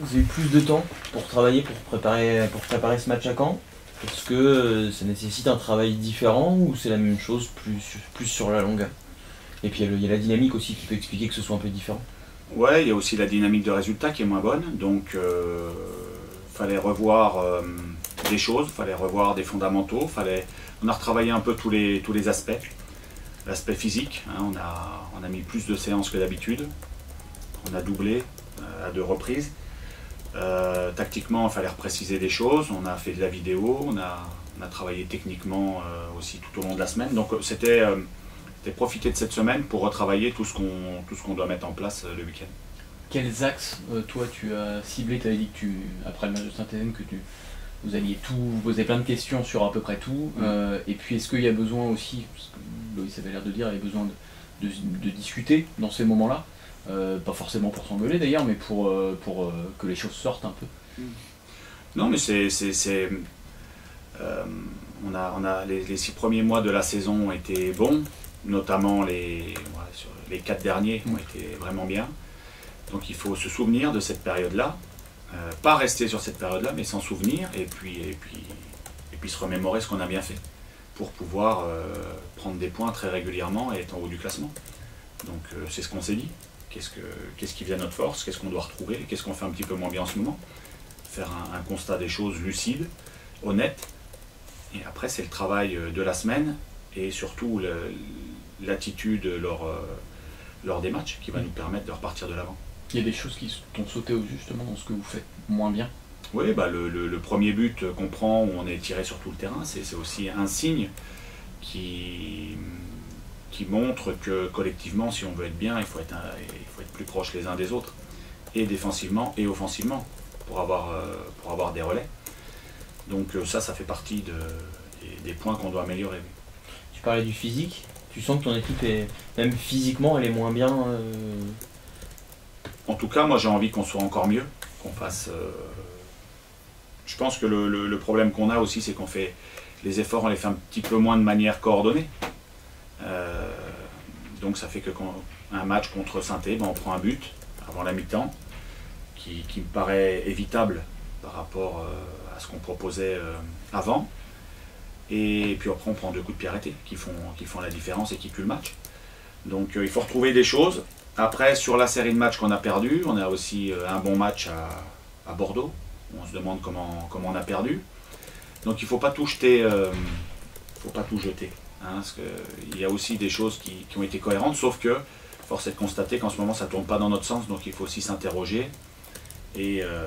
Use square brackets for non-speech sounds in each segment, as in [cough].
vous avez plus de temps pour travailler, pour préparer, pour préparer ce match à Caen Est-ce que euh, ça nécessite un travail différent ou c'est la même chose plus, plus sur la longueur Et puis il y, a la dynamique aussi qui peut expliquer que ce soit un peu différent. Ouais, il y a aussi la dynamique de résultat qui est moins bonne, donc euh, fallait revoir euh, des choses, fallait revoir des fondamentaux, fallait, on a retravaillé un peu tous les, tous les aspects. L'aspect physique, hein, on, a, on a mis plus de séances que d'habitude, on a doublé à deux reprises. Euh, tactiquement, il fallait repréciser des choses. On a fait de la vidéo, on a, on a travaillé techniquement euh, aussi tout au long de la semaine. Donc euh, c'était profiter de cette semaine pour retravailler tout ce qu'on doit mettre en place le week-end. Quels axes, toi, tu as ciblé? Tu avais dit que tu, après le match de Saint-Étienne, que tu, vous alliez tout, vous poser plein de questions sur à peu près tout. Mm. et puis, est-ce qu'il y a besoin aussi, parce que Loïs avait l'air de dire, il y a besoin de, de discuter dans ces moments-là? Euh, pas forcément pour s'engueuler d'ailleurs, mais pour, euh, pour euh, que les choses sortent un peu. Non, mais c'est. on a, on a les, six premiers mois de la saison ont été bons, notamment les, les quatre derniers ont été vraiment bien. Donc il faut se souvenir de cette période-là, pas rester sur cette période-là, mais s'en souvenir et puis, et, puis, et puis se remémorer ce qu'on a bien fait pour pouvoir prendre des points très régulièrement et être en haut du classement. Donc c'est ce qu'on s'est dit. Qu'est-ce, qui vient à notre force? Qu'est-ce qu'on doit retrouver? Qu'est-ce qu'on fait un petit peu moins bien en ce moment? Faire un, constat des choses lucide, honnête. Et après, c'est le travail euh, de la semaine et surtout l'attitude lors, euh, lors des matchs qui va nous permettre de repartir de l'avant. Il y a des choses qui t'ont sauté au justement dans ce que vous faites moins bien? Oui, bah le, premier but qu'on prend où on est tiré sur tout le terrain, c'est aussi un signe qui, qui montre que collectivement, si on veut être bien, il faut être, il faut être plus proche les uns des autres, et défensivement et offensivement, pour avoir, euh, pour avoir des relais. Donc euh, ça, ça fait partie de, des, points qu'on doit améliorer. Tu parlais du physique, tu sens que ton équipe est, même physiquement, elle est moins bien euh En tout cas, moi j'ai envie qu'on soit encore mieux, qu'on fasse... Je pense que le, le problème qu'on a aussi, c'est qu'on fait les efforts, on les fait un petit peu moins de manière coordonnée. Euh, donc ça fait que un match contre saint ben, on prend un but avant la mi-temps qui, me paraît évitable par rapport euh, à ce qu'on proposait euh, avant. Et puis après on prend deux coups de pied arrêtés qui font, qui font la différence et qui tuent le match. Donc il faut retrouver des choses. Après sur la série de matchs qu'on a perdu, on a aussi un bon match à, Bordeaux. On se demande comment, comment on a perdu. Donc il ne faut pas tout jeter. faut pas tout jeter. Hein, parce qu'il y a aussi des choses qui, ont été cohérentes, sauf que force est de constater qu'en ce moment ça ne tourne pas dans notre sens, donc il faut aussi s'interroger et, euh,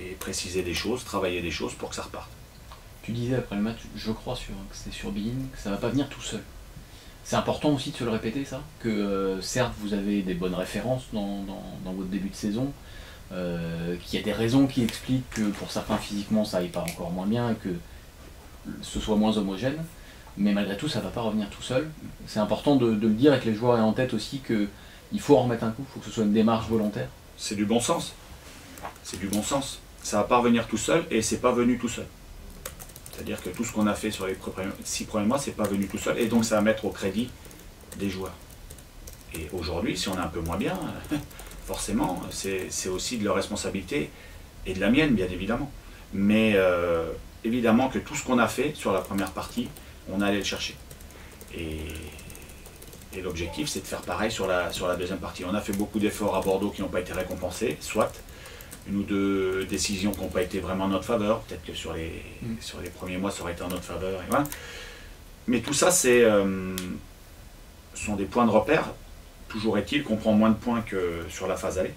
et, préciser des choses, travailler des choses pour que ça reparte. Tu disais après le match, je crois sur, que c'était sur Bein, que ça ne va pas venir tout seul. C'est important aussi de se le répéter ça, que euh, certes vous avez des bonnes références dans, votre début de saison, euh, qu'il y a des raisons qui expliquent que pour certains physiquement ça aille pas encore moins bien que ce soit moins homogène, mais malgré tout, ça ne va pas revenir tout seul. C'est important de, le dire et que les joueurs aient en tête aussi qu'il faut en remettre un coup, il faut que ce soit une démarche volontaire. C'est du bon sens. C'est du bon sens. Ça ne va pas revenir tout seul et c'est pas venu tout seul. C'est-à-dire que tout ce qu'on a fait sur les six premiers mois, c'est pas venu tout seul. Et donc ça va mettre au crédit des joueurs. Et aujourd'hui, si on est un peu moins bien, [laughs] forcément, c'est aussi de leur responsabilité et de la mienne, bien évidemment. Mais euh, évidemment que tout ce qu'on a fait sur la première partie, on allait le chercher. Et, l'objectif, c'est de faire pareil sur la, sur la deuxième partie. On a fait beaucoup d'efforts à Bordeaux qui n'ont pas été récompensés, soit une ou deux décisions qui n'ont pas été vraiment en notre faveur. Peut-être que sur les, mm. sur les premiers mois, ça aurait été en notre faveur. Mais tout ça, c'est, euh, sont des points de repère. Toujours est-il qu'on prend moins de points que sur la phase allée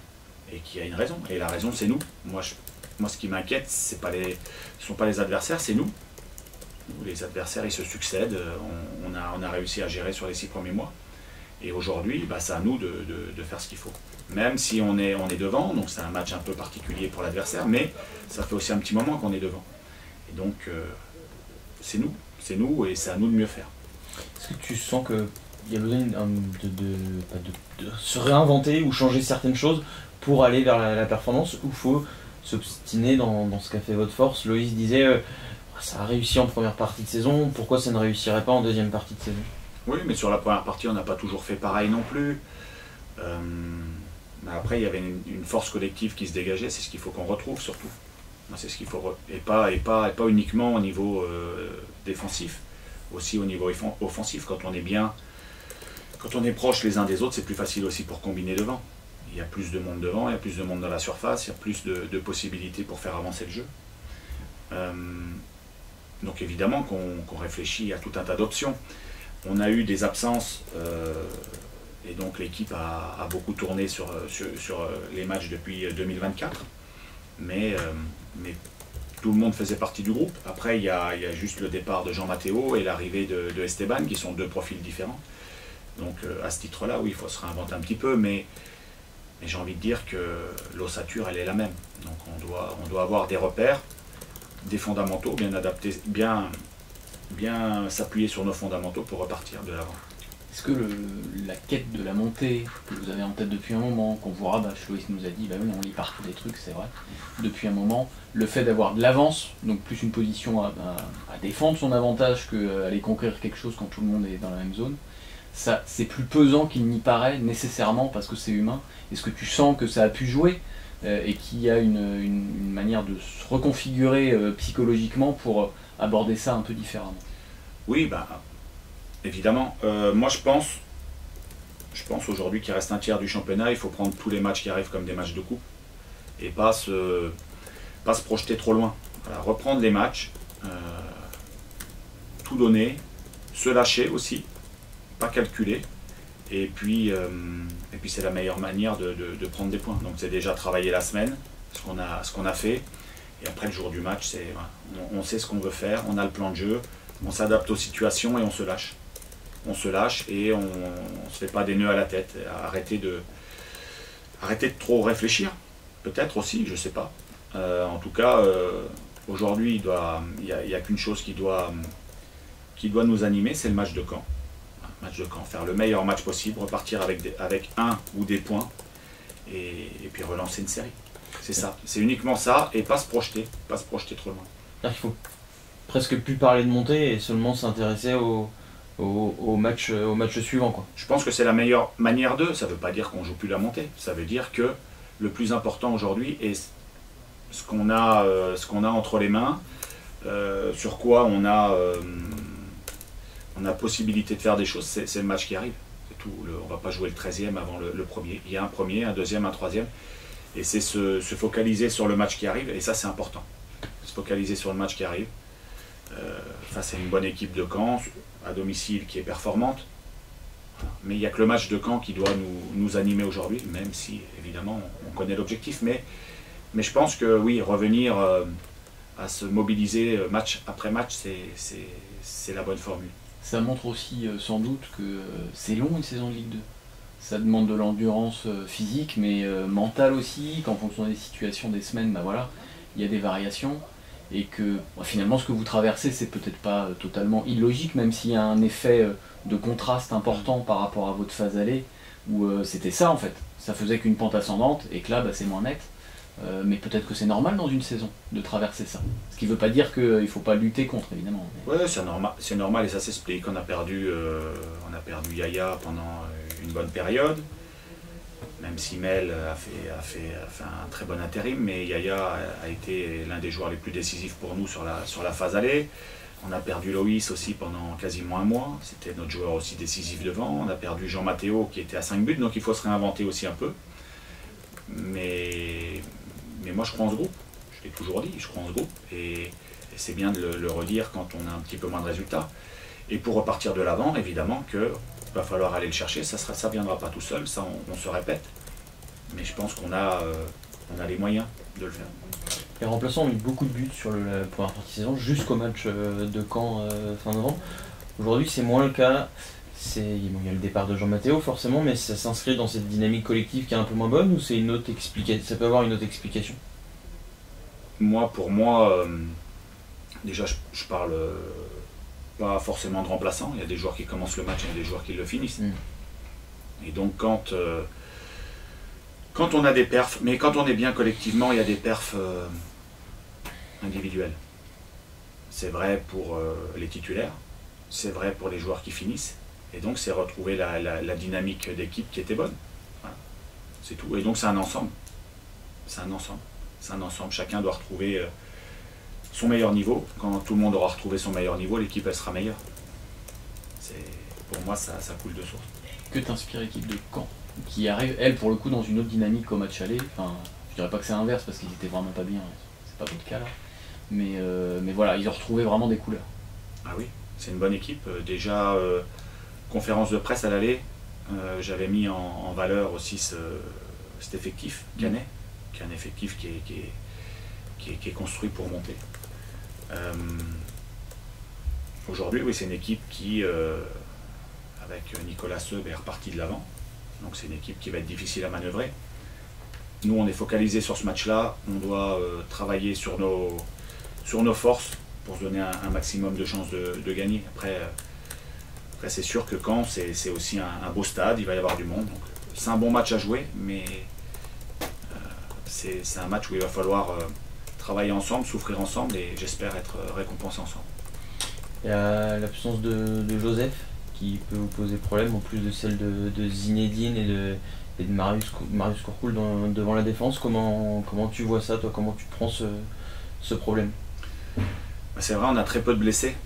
et qu'il y a une raison. Et la raison, c'est nous. Moi, moi ce qui m'inquiète, ce ne sont pas les adversaires, c'est nous les adversaires ils se succèdent. Euh, on, a, réussi à gérer sur les six premiers mois. Et aujourd'hui, bah, c'est à nous de, faire ce qu'il faut. Même si on est, on est devant, donc c'est un match un peu particulier pour l'adversaire, mais ça fait aussi un petit moment qu'on est devant. Et donc, euh, c'est nous, c'est nous et c'est à nous de mieux faire. Est-ce que tu sens qu'il y a besoin de, se réinventer ou changer certaines choses pour aller vers la, performance ou faut s'obstiner dans, ce qu'a fait votre force? Loïs disait euh, ça a réussi en première partie de saison, pourquoi ça ne réussirait pas en deuxième partie de saison? Oui, mais sur la première partie, on n'a pas toujours fait pareil non plus. Euh, Mais après, il y avait une, force collective qui se dégageait, c'est ce qu'il faut qu'on retrouve surtout. C'est ce qu'il faut, et pas, et, pas, et pas uniquement au niveau euh, défensif, aussi au niveau offensif. Quand on est bien, quand on est proche les uns des autres, c'est plus facile aussi pour combiner devant. Il y a plus de monde devant, il y a plus de monde dans la surface, il y a plus de, possibilités pour faire avancer le jeu. Euh, donc évidemment qu'on réfléchit à tout un tas d'options. On a eu des absences euh, et donc l'équipe a, beaucoup tourné sur, sur, les matchs depuis 2024. Mais, euh, mais tout le monde faisait partie du groupe. Après, il y a, juste le départ de Jean Matteo et l'arrivée de, Esteban, qui sont deux profils différents. Donc euh, à ce titre-là, oui, il faut se réinventer un petit peu, mais, j'ai envie de dire que l'ossature, elle est la même. Donc on doit avoir des repères, des fondamentaux bien adaptés, bien, bien s'appuyer sur nos fondamentaux pour repartir de l'avant. Est-ce que la quête de la montée que vous avez en tête depuis un moment, qu'on vous rabâche, Loïs nous a dit, bah on lit partout des trucs, c'est vrai, depuis un moment, le fait d'avoir de l'avance, donc plus une position à, défendre son avantage qu'aller conquérir quelque chose quand tout le monde est dans la même zone, ça c'est plus pesant qu'il n'y paraît nécessairement parce que c'est humain. Est-ce que tu sens que ça a pu jouer? euh, et qu'il y a une, manière de se reconfigurer euh, psychologiquement pour euh, aborder ça un peu différemment Oui, bah, évidemment. moi je pense, je pense aujourd'hui qu'il reste un tiers du championnat, il faut prendre tous les matchs qui arrivent comme des matchs de coupe et pas se, pas se projeter trop loin. reprendre les matchs, tout donner, se lâcher aussi, pas calculer. Et puis, euh, et puis c'est la meilleure manière de, prendre des points. Donc c'est déjà travailler la semaine, ce qu'on a, ce qu'on a fait. Et après le jour du match, c'est, on, sait ce qu'on veut faire, on a le plan de jeu, on s'adapte aux situations et on se lâche. On se lâche et on ne se fait pas des nœuds à la tête. Arrêtez de, arrêter de trop réfléchir. Peut-être aussi, je ne sais pas. Euh, en tout cas, euh, aujourd'hui, il n'y a, a qu'une chose qui doit, qui doit nous animer, c'est le match de camp match de camp, faire le meilleur match possible, repartir avec, avec un ou des points et, puis relancer une série. C'est ça, c'est uniquement ça et pas se projeter, pas se projeter trop loin. il faut presque plus parler de montée et seulement s'intéresser au, au, match, au match suivant. Quoi. Je pense que c'est la meilleure manière de, ça ne veut pas dire qu'on joue plus la montée, ça veut dire que le plus important aujourd'hui est ce qu'on a, euh, qu'on a entre les mains, euh, sur quoi on a... Euh, on a possibilité de faire des choses, c'est le match qui arrive. On ne va pas jouer le 13e avant le, premier. Il y a un premier, un deuxième, un troisième. Et c'est se, focaliser sur le match qui arrive, et ça c'est important. Se focaliser sur le match qui arrive. Euh, face à une bonne équipe de Caen, à domicile qui est performante. Mais il n'y a que le match de Caen qui doit nous, animer aujourd'hui, même si évidemment on connaît l'objectif. Mais, mais je pense que oui, revenir euh, à se mobiliser euh, match après match, c'est la bonne formule ça montre aussi euh, sans doute que euh, c'est long une saison de Ligue 2. Ça demande de l'endurance euh, physique, mais mentale aussi, qu'en fonction des situations, des semaines, bah voilà, il y a des variations. Et que bah, finalement, ce que vous traversez, c'est peut-être pas totalement illogique, même s'il y a un effet de contraste important par rapport à votre phase allée, où c'était ça en fait. Ça faisait qu'une pente ascendante, et que là, bah, c'est moins net. Euh, mais peut-être que c'est normal dans une saison de traverser ça. Ce qui ne veut pas dire qu'il ne faut pas lutter contre, évidemment. Oui, c'est normal, c'est normal et ça s'explique. On a perdu, euh, on a perdu Yaya pendant euh, une bonne période. Même si Mel a fait, a fait, un très bon intérim, mais Yaya a été l'un des joueurs les plus décisifs pour nous sur la, sur la phase allée. On a perdu Loïs aussi pendant quasiment un mois. C'était notre joueur aussi décisif devant. On a perdu Jean Matteo qui était à 5 buts, donc il faut se réinventer aussi un peu. Mais, mais moi je crois en ce groupe. Je l'ai toujours dit, je crois en ce groupe. Et, c'est bien de le, redire quand on a un petit peu moins de résultats. Et pour repartir de l'avant, évidemment qu'il va falloir aller le chercher. Ça ne viendra pas tout seul, ça on, se répète. Mais je pense qu'on a, euh, a les moyens de le faire. Les remplaçants ont mis beaucoup de buts sur le, la partie saison jusqu'au match euh, de Caen euh, fin novembre. Aujourd'hui, c'est moins le cas c'est il y a le départ de Jean Matteo forcément, mais ça s'inscrit dans cette dynamique collective qui est un peu moins bonne ou c'est une autre explication Ça peut avoir une autre explication? Moi, pour moi, euh, déjà, je, parle euh, pas forcément de remplaçants. Il y a des joueurs qui commencent le match, et il y a des joueurs qui le finissent. Mm. Et donc, quand euh, quand on a des perfs, mais quand on est bien collectivement, il y a des perfs individuels. C'est vrai pour les titulaires, c'est vrai pour les joueurs qui finissent, et donc, c'est retrouver la, dynamique d'équipe qui était bonne. C'est tout. Et donc c'est un ensemble. C'est un ensemble. C'est un ensemble. Chacun doit retrouver euh, son meilleur niveau. Quand tout le monde aura retrouvé son meilleur niveau, l'équipe elle sera meilleure. Pour moi ça, ça coule de source. Que t'inspire l'équipe de Caen Qui arrive, elle, pour le coup, dans une autre dynamique au match aller? Enfin, je dirais pas que c'est inverse parce qu'ils étaient vraiment pas bien. C'est pas votre cas là. Mais, euh, mais voilà, ils ont retrouvé vraiment des couleurs. Ah oui, c'est une bonne équipe. Euh, Déjà, euh, conférence de presse à l'aller, euh, j'avais mis en, valeur aussi ce- cet effectif canet, qui est un effectif qui est, construit pour monter. Euh, Aujourd'hui, oui, c'est une équipe qui, euh, avec Nicolas Seub, est reparti de l'avant. Donc c'est une équipe qui va être difficile à manœuvrer. Nous, on est focalisé sur ce match-là. On doit travailler sur nos, forces pour se donner un, maximum de chances de, de gagner. Après, après c'est sûr que Caen, c'est aussi un, un beau stade, il va y avoir du monde. C'est un bon match à jouer, mais euh, c'est un match où il va falloir euh, travailler ensemble, souffrir ensemble et j'espère être euh, récompensé ensemble. Il y a l'absence de, de Joseph qui peut vous poser problème, en plus de celle de, de Zinedine et de, et de Marius, Marius Courcoul dans- devant la défense. Comment, comment tu vois ça, toi? Comment tu prends ce, ce problème? Bah, C'est vrai, on a très peu de blessés.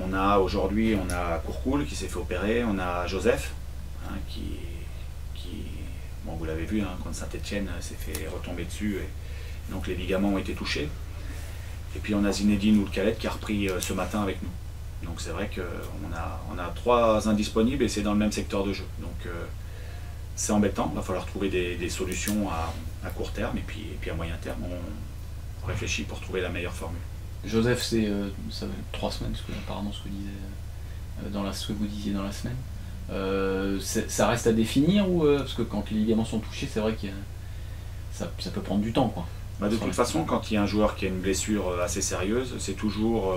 On a aujourd'hui, on a Courcoul qui s'est fait opérer, on a Joseph hein, qui, bon, vous l'avez vu, hein, contre Saint-Etienne, s'est fait retomber dessus et donc les ligaments ont été touchés. Et puis on a Zinedine ou le Calette qui a repris euh, ce matin avec nous. Donc c'est vrai qu'on a, on trois indisponibles et c'est dans le même secteur de jeu. Donc euh, c'est embêtant, il va falloir trouver des, solutions à, court terme et puis à moyen terme, on réfléchit pour trouver la meilleure formule. Joseph, c'est euh, ça trois semaines, ce que, apparemment ce que, disait, euh, dans la, ce que vous disiez dans la semaine. Euh, ça reste à définir ou euh, parce que quand les ligaments sont touchés, c'est vrai que ça, ça peut prendre du temps, quoi. Bah, de toute façon, quand il y a un joueur qui a une blessure assez sérieuse, c'est toujours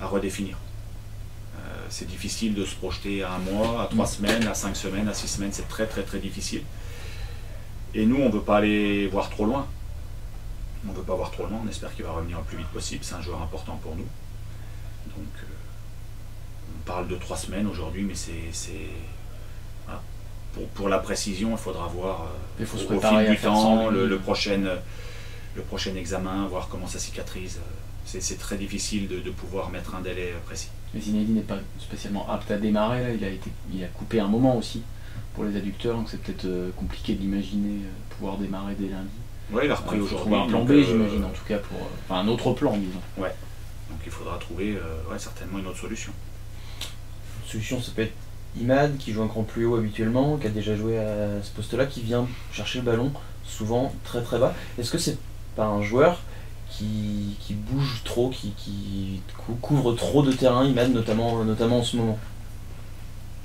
à redéfinir. C'est difficile de se projeter à un mois, à trois Mm. semaines, à cinq semaines, à six semaines, c'est très très très difficile. Et nous, on ne veut pas aller voir trop loin. On ne veut pas voir trop loin, on espère qu'il va revenir le plus vite possible, c'est un joueur important pour nous. Donc, euh, on parle de trois semaines aujourd'hui, mais c'est... voilà. Pour, pour la précision, il faudra voir euh, Il faut se au- fil du temps, le, le prochain, le prochain examen, voir comment ça cicatrise. euh, C'est très difficile de, de pouvoir mettre un délai précis. Mais Zinedine n'est pas spécialement apte à démarrer, là. Il a, été, il a coupé un moment aussi pour les adducteurs, donc c'est peut-être compliqué d'imaginer pouvoir démarrer dès lundi. Oui, il a repris aujourd'hui. un plan B, euh, j'imagine, en tout cas, pour. euh, Enfin, un autre plan, disons. Donc il faudra trouver euh, ouais, certainement une autre solution. Une solution, ça peut être Imad qui joue un cran plus haut habituellement, qui a déjà joué à ce poste-là, qui vient chercher le ballon souvent très très bas. Est-ce que c'est pas un joueur qui, qui bouge trop, qui, qui cou- couvre trop de terrain, Imad notamment, notamment en ce moment?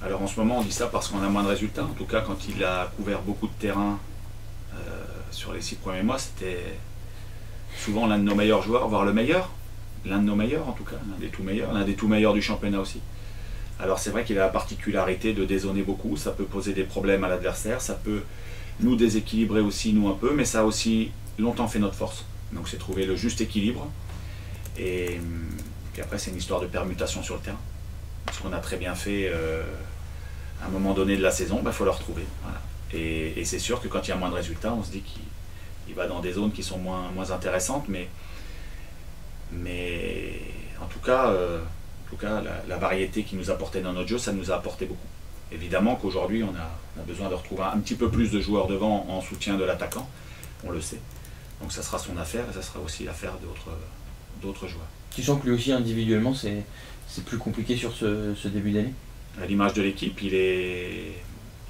Alors en ce moment, on dit ça parce qu'on a moins de résultats. En tout cas, quand il a couvert beaucoup de terrain sur les six premiers mois, c'était souvent l'un de nos meilleurs joueurs, voire le meilleur. L'un de nos meilleurs en tout cas, l'un des tout meilleurs, l'un des tout meilleurs du championnat aussi. Alors c'est vrai qu'il a la particularité de dézoner beaucoup, ça peut poser des problèmes à l'adversaire, ça peut nous déséquilibrer aussi, nous un peu, mais ça a aussi longtemps fait notre force. Donc c'est trouver le juste équilibre. Et hum, puis après c'est une histoire de permutation sur le terrain. Ce qu'on a très bien fait euh, à un moment donné de la saison, il faut le retrouver. Voilà. Et, et c'est sûr que quand il y a moins de résultats, on se dit qu'il il va dans des zones qui sont moins, moins intéressantes, mais, mais en tout cas, euh, en tout cas la, la variété qu'il nous apportait dans notre jeu, ça nous a apporté beaucoup. Évidemment qu'aujourd'hui, on a, on a besoin de retrouver un petit peu plus de joueurs devant en soutien de l'attaquant, on le sait. Donc ça sera son affaire et ça sera aussi l'affaire d'autres joueurs. Tu sens que lui aussi individuellement c'est c'est plus compliqué sur ce, ce début d'année? À l'image de l'équipe, il est,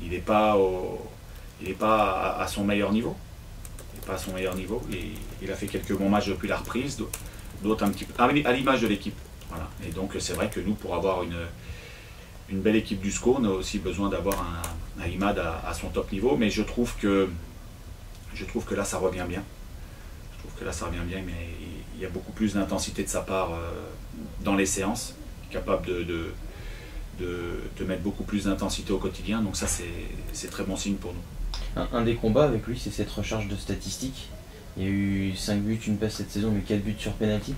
il est pas à, son meilleur niveau. Il n'est pas à son meilleur niveau. Il a fait quelques bons matchs depuis la reprise, d'au- d'autres un petit peu à l'image de l'équipe. Et donc c'est vrai que nous, pour avoir une, belle équipe du SCO, on a aussi besoin d'avoir un, Imad à, son top niveau. Mais je trouve que, là, ça revient bien. Je trouve que là, ça revient bien, mais il y a beaucoup plus d'intensité de sa part euh, dans les séances, capable de de, de mettre beaucoup plus d'intensité au quotidien. Donc ça, c'est très bon signe pour nous. un, un des combats avec lui c'est cette recharge de statistiques. Il y a eu 5 buts, une passe cette saison, mais 4 buts sur penalty.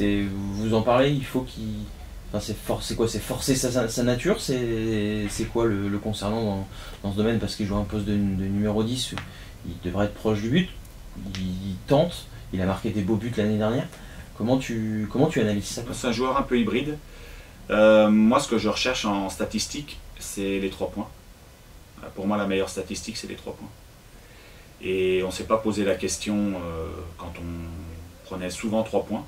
Vous en parlez, il faut qu'il c'est c'est quoi C'est forcer sa, nature C'est quoi le, concernant dans, ce domaine? Parce qu'il joue un poste de, numéro 10, il devrait être proche du but, il, tente, il a marqué des beaux buts l'année dernière. Comment tu, comment tu analyses ça? C'est un joueur un peu hybride. Euh, moi, ce que je recherche en statistique, c'est les trois points. Euh, pour moi, la meilleure statistique, c'est les trois points. Et on ne s'est pas posé la question euh, quand on prenait souvent trois points.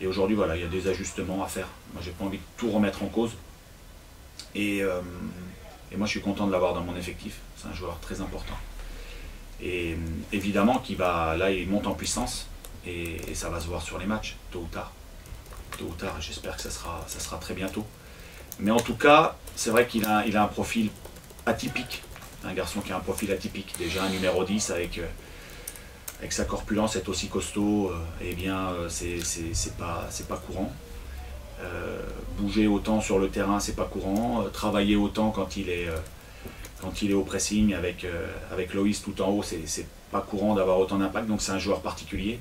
Et aujourd'hui, voilà, il y a des ajustements à faire. Moi, j'ai pas envie de tout remettre en cause. Et, moi, je suis content de l'avoir dans mon effectif. C'est un joueur très important. Et évidemment, qui va, là, il monte en puissance. Et, ça va se voir sur les matchs, tôt ou tard. Tôt ou tard, j'espère que ça sera, ça sera très bientôt. Mais en tout cas, c'est vrai qu'il a, un profil atypique. Un garçon qui a un profil atypique. Déjà un numéro 10 avec, euh, avec sa corpulence, être aussi costaud, euh, eh bien, euh, c'est pas, courant. bouger autant sur le terrain, c'est pas courant. travailler autant quand il est, quand il est au pressing avec, avec Loïs tout en haut, c'est pas courant d'avoir autant d'impact. Donc c'est un joueur particulier.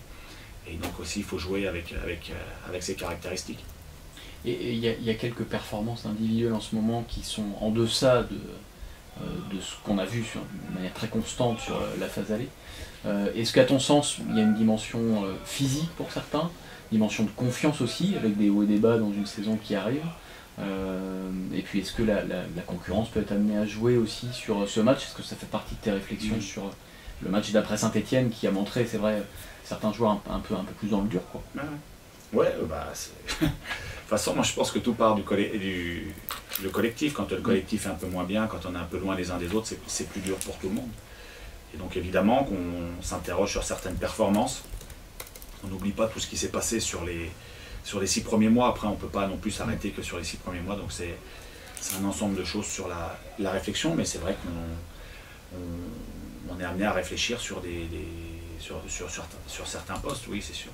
Et donc aussi, il faut jouer avec, avec, euh, avec ses caractéristiques. Et il y, a quelques performances individuelles en ce moment qui sont en deçà de, euh, de ce qu'on a vu sur, de manière très constante sur euh, la phase allée. Est-ce qu'à ton sens, il y a une dimension physique pour certains, dimension de confiance aussi, avec des hauts et des bas dans une saison qui arrive et puis est-ce que la, concurrence peut être amenée à jouer aussi sur ce match? Est-ce que ça fait partie de tes réflexions sur le match d'après Saint-Etienne qui a montré, c'est vrai, certains joueurs un, peu, un peu plus dans le dur. Quoi. Ouais, euh, bah, [laughs] de toute façon, moi je pense que tout part du, du le collectif. Quand le collectif est un peu moins bien, quand on est un peu loin les uns des autres, c'est plus dur pour tout le monde. Et donc évidemment qu'on s'interroge sur certaines performances. On n'oublie pas tout ce qui s'est passé sur les, sur les six premiers mois. Après, on ne peut pas non plus s'arrêter que sur les six premiers mois. Donc c'est un ensemble de choses sur la, la réflexion. Mais c'est vrai qu'on on, est amené à réfléchir sur des sur, sur, sur, certains postes, oui, c'est sûr.